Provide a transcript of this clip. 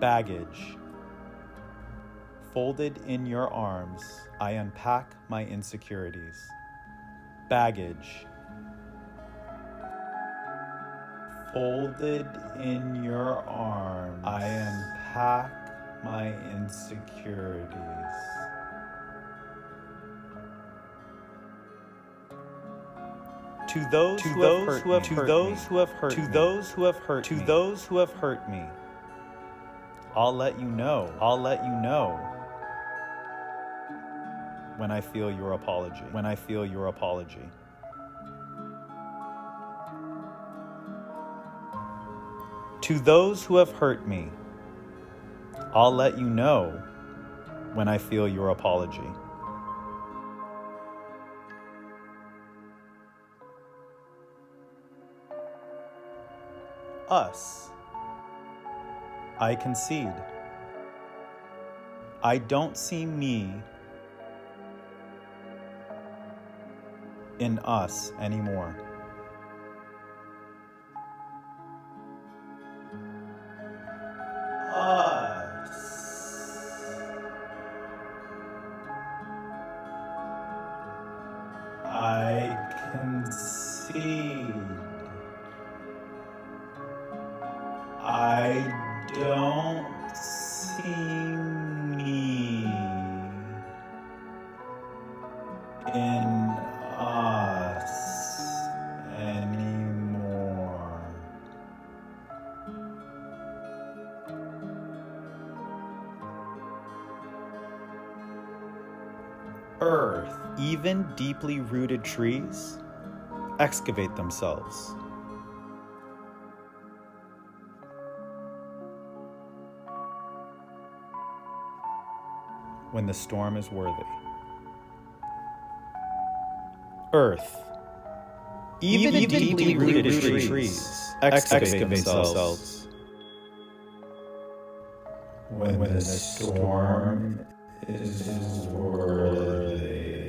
Baggage. Folded in your arms, I unpack my insecurities. Baggage. Folded in your arms, I unpack my insecurities. To those, To who, those have hurt who have me, to hurt those who have hurt to those who have hurt to those who have hurt me, I'll let you know. I'll let you know when I feel your apology. When I feel your apology. To those who have hurt me, I'll let you know when I feel your apology. Us. I concede. I don't see me in us anymore. Us. I concede. I don't see me in us anymore. Earth, even deeply rooted trees, excavate themselves. When the storm is worthy. Earth, even, deeply, rooted, trees, excavate, themselves. When, the storm is worthy.